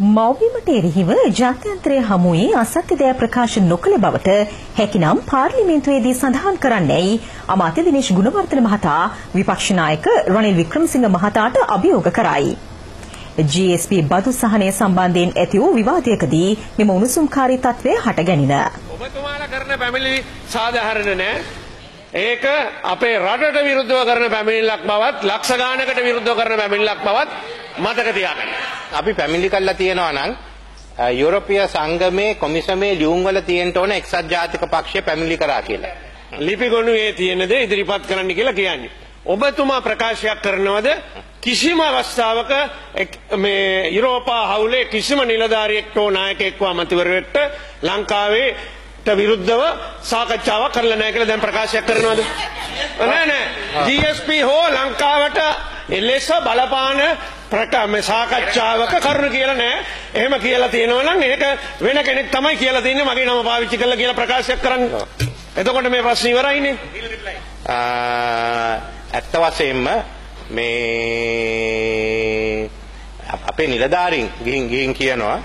මව්බිමට එරෙහිව ජාත්‍යන්තරය හමුවේ අසත්‍ය දෑ ප්‍රකාශ නොකළ බවට හැකිනම් පාර්ලිමේන්තුවේදී සඳහන් කරන්නැයි අමාත්‍ය දිනේශ් ගුණවර්ධන මහතා විපක්ෂ නායක රනිල් වික්‍රමසිංහ මහතාට අභියෝග කරයි. GSP බදු සහනය සම්බන්ධයෙන් ඇති වූ විවාදයකදී මෙම උණුසුම්කාරී තත්ත්වය හටගැනින. ඔබතුමාලා කරන පැමිණිලි සාධාරණ නෑ. ඒක අපේ රටට විරුද්ධව කරන පැමිණිල්ලක් බවත් ලක්ෂ ගානකට විරුද්ධව කරන පැමිණිල්ලක් බවත් මතක තියාගන්න. අපි පැමිණිලි කරලා තියෙනවා නම් යුරෝපීය සංගමේ කොමිසමේ ලියුම් වල තියෙන්න ඕන එක්සත් ජාතික පක්ෂය පැමිණිලි කරා කියලා. ලිපි ගොනුවේ තියෙනද ඉදිරිපත් කරන්න කියලා කියන්නේ. ඔබතුමා ප්‍රකාශයක් කරනවද කිසිම අවස්ථාවක මේ යුරෝපා හවුලේ කිසිම නිලධාරියෙක්ට හෝ නායකයෙක්ව අමතිවරයෙක්ට ලංකාවේ විරුද්ධව සාකච්ඡාවක් කරලා නැහැ කියලා දැන් ප්‍රකාශයක් කරනවද? නෑ නෑ. GSP හෝ ලංකාවට එලෙස බලපාන ප්‍රකම සාකච්ඡාවක කරුණ කියලා නෑ. එහෙම කියලා තියෙනවා නම් ඒක වෙන කෙනෙක් තමයි කියලා තින්නේ මගේ නම පාවිච්චි කරලා කියලා ප්‍රකාශයක් කරන්න. එතකොට මේ ප්‍රශ්නේ ඉවරයිනේ. ඇත්ත වශයෙන්ම මේ අපේ නිලධාරීන් ගිහින් ගිහින් කියනවා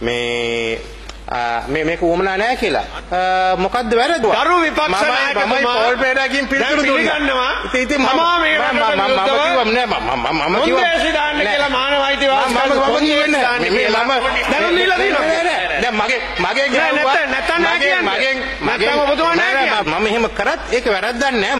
මේ මේ මේක උවමනා නැහැ කියලා. මොකද්ද වැරද්ද? දරු විපක්ෂ මම පෝල් පේඩාකින් පිළිතුරු දුන්නා. ඉතින් මම මේ මම කිව්වම නෑ මම මම කිව්වා. මුන්දේසි දාන්න කියලා මානව අයිතිවාසිකම් මම කිව්වේ නෑ. මේ මම දැනුම් දීලා තියෙනවා. දැන් මගේ මගේ නැත්නම් නැත්නම් නෑ කියන්නේ. මගෙන් මගෙන් ඔබතුමා නෑ කියන්නේ. මම එහෙම කරත් ඒක වැරද්දක් නෑ.